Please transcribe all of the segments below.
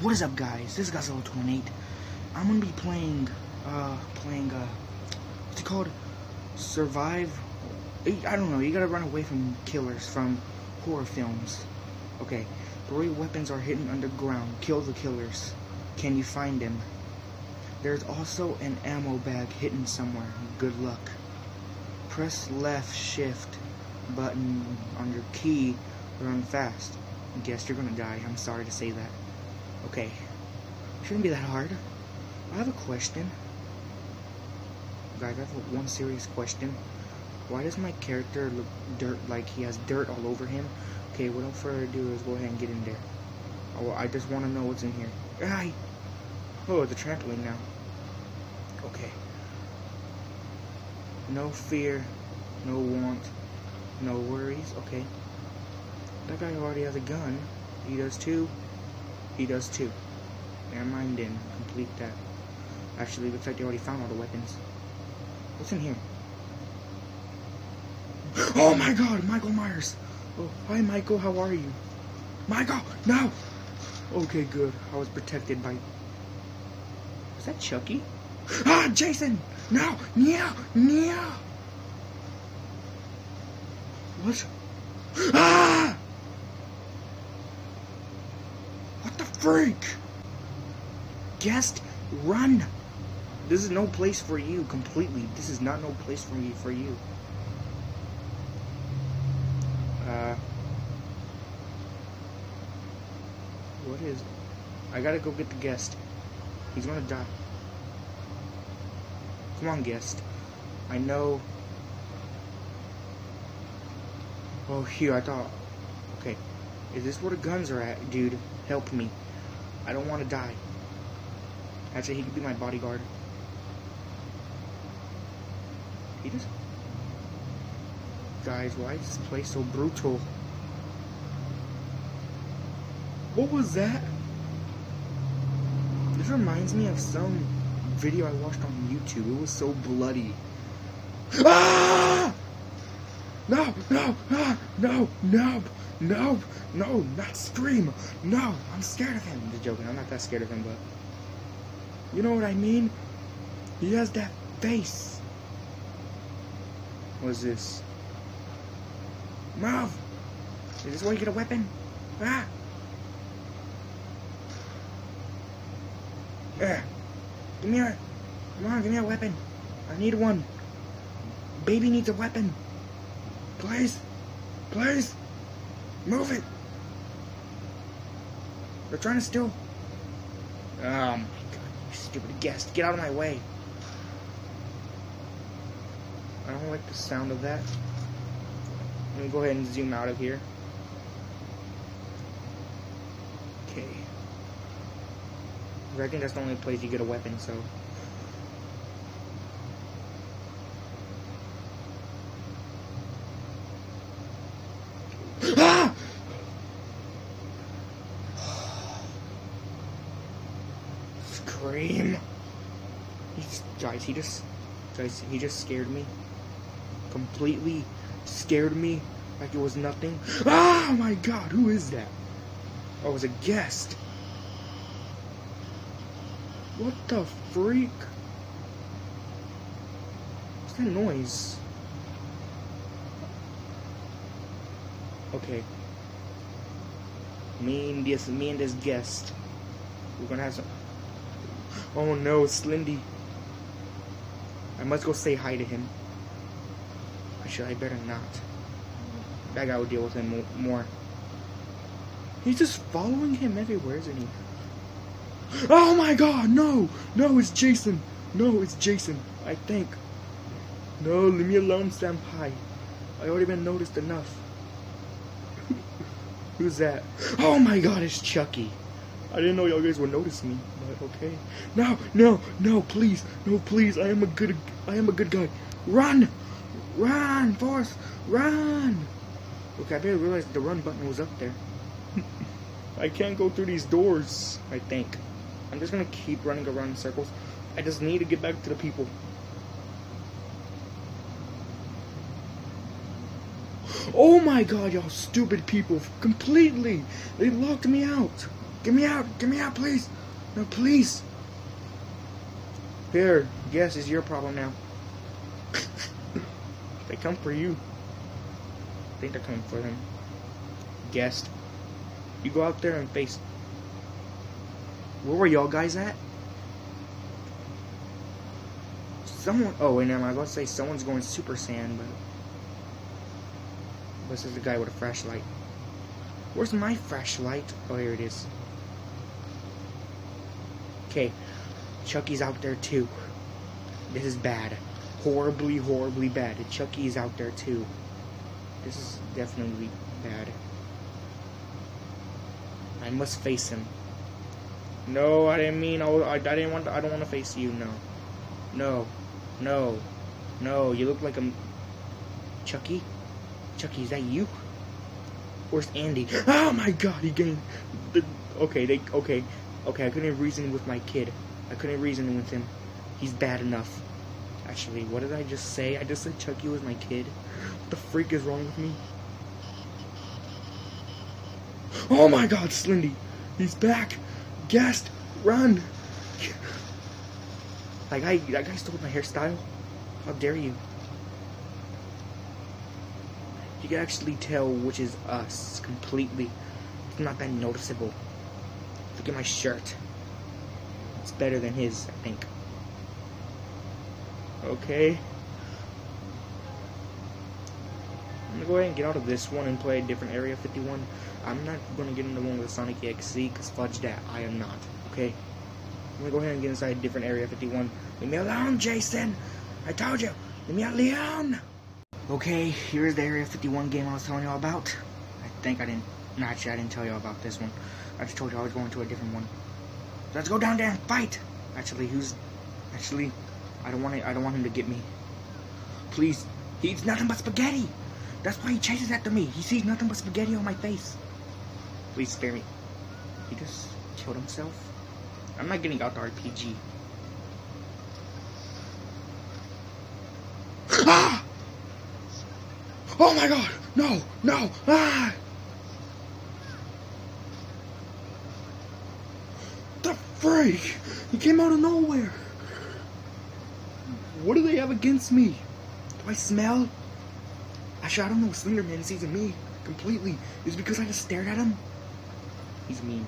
What is up, guys? This is Godzilla28. I'm gonna be playing, uh, playing, uh, what's it called? Survive. I don't know. You gotta run away from killers from horror films. Okay. Three weapons are hidden underground. Kill the killers. Can you find them? There's also an ammo bag hidden somewhere. Good luck. Press left shift button on your key. Run fast. Guess you're gonna die. I'm sorry to say that. Okay. Shouldn't be that hard. I have a question. Guys, I have one serious question. Why does my character look dirt like he has dirt all over him? Okay, without further ado, let's go ahead and get in there. Oh, I just want to know what's in here. Ay! Oh, the trampoline now. Okay. No fear, no want, no worries. Okay. That guy already has a gun. He does too. He does too. Never mind then. Complete that. Actually, looks like they already found all the weapons. What's in here? Oh my god, Michael Myers! Oh, hi Michael, how are you? Michael, no! Okay, good. I was protected by... Is that Chucky? Ah, Jason! No! No! No! What? Ah! What the freak? Guest, run! This is no place for you completely. This is not no place for me for you. Uh What is I gotta go get the guest. He's gonna die. Come on, guest. I know Oh here, I thought Okay. Is this where the guns are at, dude? Help me. I don't want to die. I Actually, he could be my bodyguard. He just... Guys, why is this place so brutal? What was that? This reminds me of some video I watched on YouTube. It was so bloody. Ah! No, no, ah, no, no, no, no, not Scream. No, I'm scared of him. Just joking. I'm not that scared of him, but you know what I mean? He has that face. What is this? Move! Is this where you get a weapon? Ah! Yeah. Give me a... Come on, give me a weapon. I need one. Baby needs a weapon. Please. Please. Move it. They're trying to steal... Oh my god, you stupid guest. Get out of my way. I don't like the sound of that. Let me go ahead and zoom out of here. Okay. I think that's the only place you get a weapon, so. Ah! Scream! He's, guys, he just, guys, he just scared me. Completely scared me like it was nothing. Oh my god, who is that? Oh, it was a guest. What the freak? What's that noise? Okay. Me and this me and this guest. We're gonna have some Oh no, Slindy. I must go say hi to him. Actually, I better not. That guy will deal with him more. He's just following him everywhere, isn't he? Oh my god, no! No, it's Jason! No, it's Jason, I think. No, leave me alone, Senpai. I already been noticed enough. Who's that? Oh my god, it's Chucky. I didn't know y'all guys would notice me, but okay. No, no, no, please, no, please. I am a good, I am a good guy. Run, run, Force, run. Okay, I didn't realize the run button was up there. I can't go through these doors. I think. I'm just gonna keep running around in circles. I just need to get back to the people. Oh my god, y'all stupid people. Completely. They locked me out. Get me out! Get me out, please! No, please! Here, yes, it's your problem now. they come for you. I think they're coming for them. Guest. You go out there and face. Where were y'all guys at? Someone. Oh, wait, never. I was about to say someone's going Super Saiyan, but. This is the guy with a flashlight. Where's my flashlight? Oh, here it is. Okay. Chucky's out there too. This is bad. Horribly, horribly bad. Chucky's out there too. This is definitely bad. I must face him. No, I didn't mean. I, I, didn't want. To, I don't want to face you. No, no, no, no. You look like a Chucky. Chucky, is that you? Where's Andy? Oh my God, he gained. The, okay, they. Okay, okay. I couldn't reason with my kid. I couldn't reason with him. He's bad enough. Actually, what did I just say? I just said Chucky was my kid. What the freak is wrong with me? Oh my god, Slendy! He's back! Guest! Run! That guy, that guy stole my hairstyle? How dare you? You can actually tell which is us completely. It's not that noticeable. Look at my shirt. It's better than his, I think. Okay. I'm gonna go ahead and get out of this one and play a different Area 51. I'm not gonna get into one with Sonic EXE, because fudge that, I am not, okay? I'm gonna go ahead and get inside a different Area 51. Leave me alone, Jason! I told you! Leave me alone! Okay, here's the Area 51 game I was telling y'all about. I think I didn't, no, actually I didn't tell y'all about this one. I just told you I was going to a different one. Let's go down there and fight! Actually, who's, actually, I don't want to, I don't want him to get me. Please, he eats nothing but spaghetti! That's why he chases after me. He sees nothing but spaghetti on my face. Please spare me. He just killed himself. I'm not getting out the RPG. ah! Oh my god! No! No! Ah! The freak! He came out of nowhere! What do they have against me? Do I smell? Actually, I don't know what Slenderman sees in me completely. Is because I just stared at him? He's mean.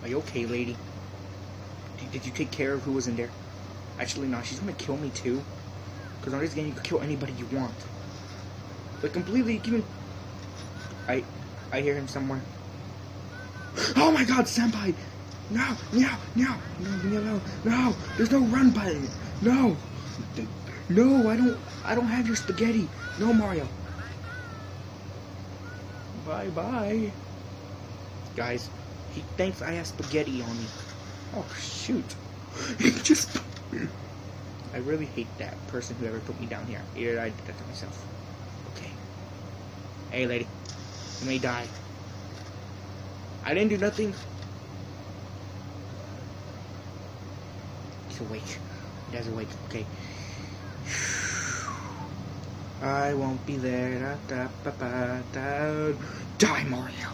Are you okay, lady? Did, did you take care of who was in there? Actually, no, she's gonna kill me too. Because on this game, you can kill anybody you want. But completely, even... I, I hear him somewhere. Oh my god, Senpai! No, no, no, no, me alone. No, there's no run button. No, no, I don't, I don't have your spaghetti. No, Mario. Bye bye. Guys, he thinks I have spaghetti on me. Oh, shoot. He just. I really hate that person who ever put me down here. Here, I did that to myself. Okay. Hey, lady. May die. I didn't do nothing. He's awake. He guy's awake. Okay. I won't be there. Da, da, ba, da. Die, Mario.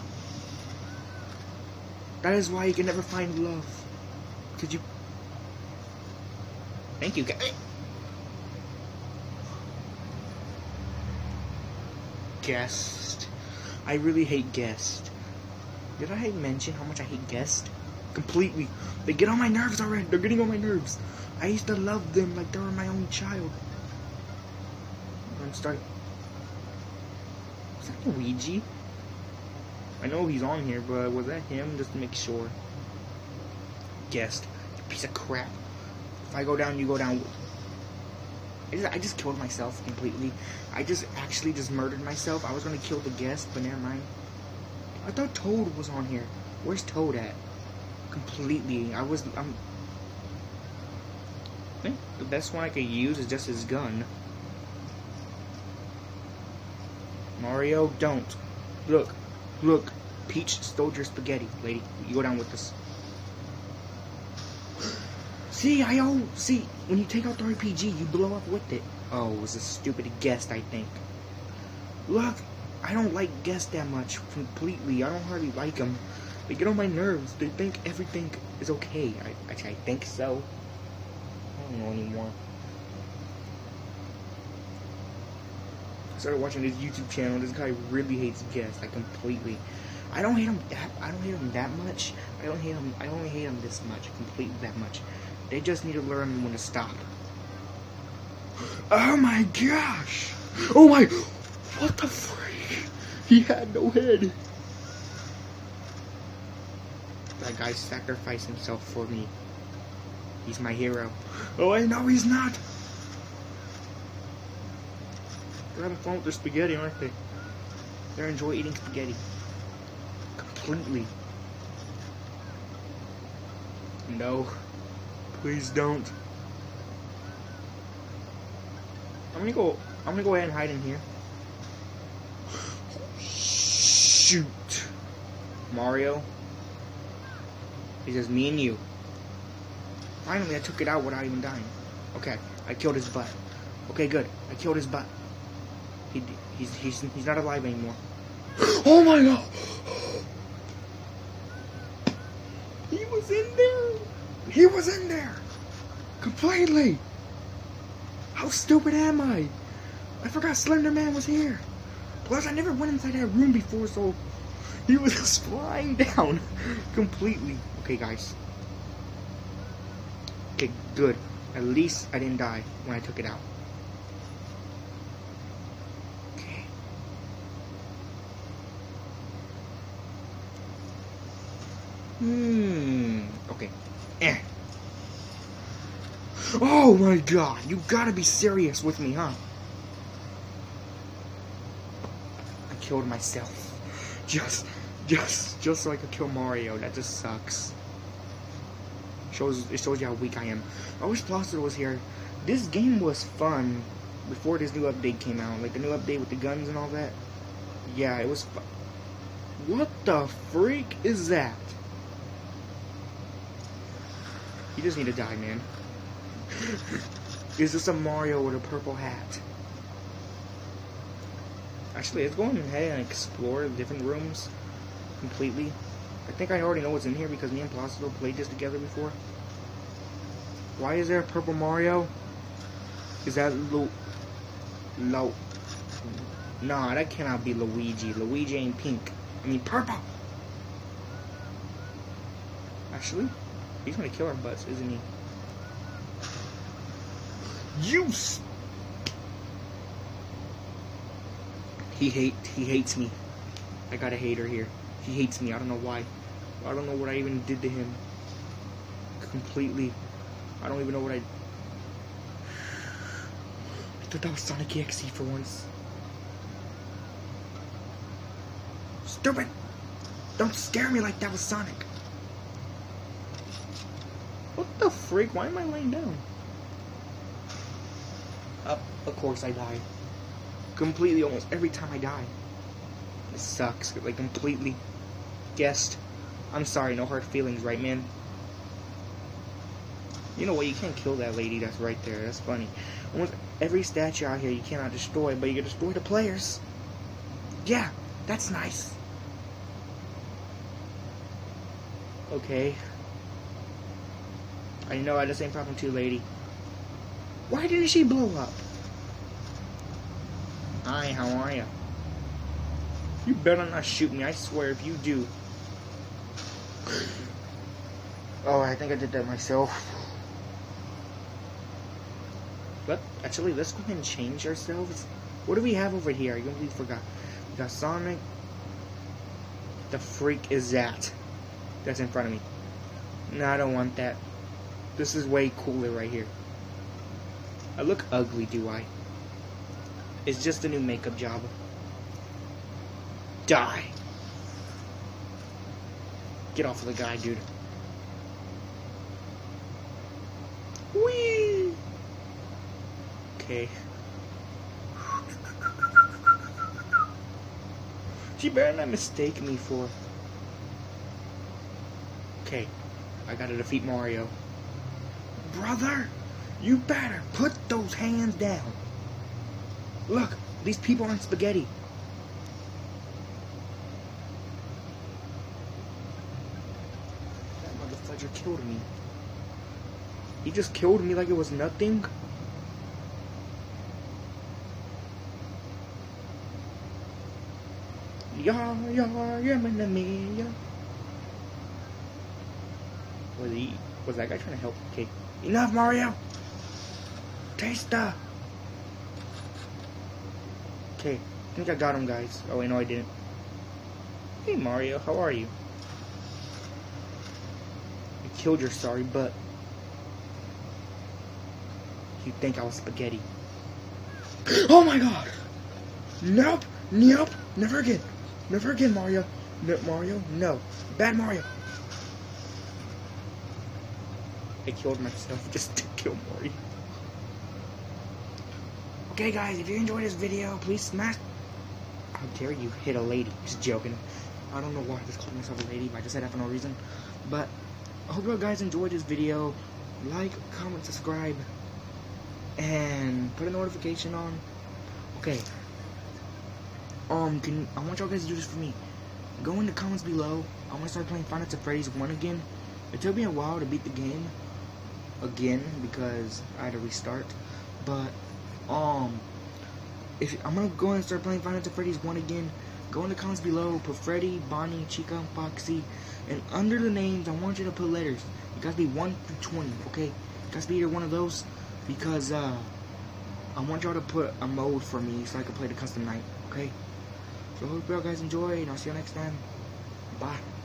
That is why you can never find love. Could you? Thank you. Guest. I really hate guest. Did I mention how much I hate guest? Completely. They get on my nerves already. They're getting on my nerves. I used to love them like they were my own child. I'm starting. Is that Luigi? I know he's on here, but was that him? Just to make sure. Guest. You piece of crap. If I go down, you go down. I just, I just killed myself completely. I just actually just murdered myself. I was gonna kill the guest, but never mind. I thought Toad was on here. Where's Toad at? Completely. I was. I'm. I think the best one I could use is just his gun. Mario, don't. Look. Look. Peach stole your spaghetti, lady. You go down with us. See, I own. See, when you take out the RPG, you blow up with it. Oh, it was a stupid guest, I think. Look, I don't like guests that much completely. I don't hardly like them. They get on my nerves. They think everything is okay. I, I, I think so. I don't know anymore. I started watching this YouTube channel. This guy really hates guests, like completely. I don't hate him that. I don't hate him that much. I don't hate him. I only hate him this much, completely that much. They just need to learn when to stop. Oh my gosh! Oh my! What the freak? He had no head. That guy sacrificed himself for me. He's my hero. Oh, I know he's not. They're having fun with their spaghetti, aren't they? They enjoy eating spaghetti. Completely. No. Please don't. I'm gonna go. I'm gonna go ahead and hide in here. Shoot, Mario. It's just me and you. Finally, I took it out without even dying. Okay, I killed his butt. Okay, good. I killed his butt. He, he's he's he's not alive anymore. oh my god! He was in there. He was in there. Completely. How stupid am I? I forgot Slender Man was here. Plus, I never went inside that room before, so he was just flying down completely. Okay, guys. Okay, good. At least I didn't die when I took it out. Okay. Hmm. Okay. Oh my god, you gotta be serious with me, huh? I killed myself. Just, just, just so I could kill Mario. That just sucks. Shows, it shows you how weak I am. I wish Plaster was here. This game was fun before this new update came out. Like the new update with the guns and all that. Yeah, it was What the freak is that? You just need to die, man. Is this a Mario with a purple hat? Actually, let's go ahead and explore the different rooms completely. I think I already know what's in here because me and Placido played this together before. Why is there a purple Mario? Is that Lu... Lo... Nah, that cannot be Luigi. Luigi ain't pink. I mean purple! Actually, he's gonna kill our butts, isn't he? You. He hate. He hates me. I got a hater here. He hates me. I don't know why. I don't know what I even did to him. Completely. I don't even know what I. I thought that was Sonic EXE for once. Stupid! Don't scare me like that was Sonic. What the freak? Why am I laying down? Of course I die. Completely, almost every time I die. It sucks, like completely. Guessed. I'm sorry, no hard feelings, right, man? You know what? You can't kill that lady that's right there. That's funny. Almost every statue out here you cannot destroy, but you can destroy the players. Yeah, that's nice. Okay. I know I had the same problem too, lady. Why didn't she blow up? Hi, how are you? You better not shoot me, I swear if you do. Oh, I think I did that myself. But, actually, let's go ahead and change ourselves. What do we have over here? I completely forgot. We got Sonic. The freak is that? That's in front of me. No, I don't want that. This is way cooler right here. I look ugly, do I? It's just a new makeup job. Die. Get off of the guy, dude. Whee! Okay. She better not mistake me for... Okay. I gotta defeat Mario. Brother! You better put those hands down. Look, these people aren't spaghetti. That motherfucker killed me. He just killed me like it was nothing? Yeah, yeah, yeah, man, yeah. Was he? Was that guy trying to help? Okay, enough, Mario. Taste the. Okay, I think I got him, guys. Oh wait, no, I didn't. Hey, Mario, how are you? You killed your sorry butt. You think I was spaghetti? Oh my god! Nope! Nope! Never again! Never again, Mario! No, Mario, no. Bad Mario! I killed myself just to kill Mario. Okay, guys, if you enjoyed this video, please smash. How dare you hit a lady? Just joking. I don't know why I just called myself a lady. But I just said that for no reason. But I hope you guys enjoyed this video. Like, comment, subscribe, and put a notification on. Okay. Um, can I want y'all guys to do this for me? Go in the comments below. I want to start playing Nights at Freddy's 1 again. It took me a while to beat the game again because I had to restart. But um, if I'm gonna go and start playing Five Nights at Freddy's 1 again, go in the comments below. Put Freddy, Bonnie, Chica, and Foxy, and under the names, I want you to put letters. It got to be 1 through 20. Okay, it got to be either one of those because uh, I want y'all to put a mode for me so I can play the custom night. Okay. So I hope y'all guys enjoy, and I'll see you next time. Bye.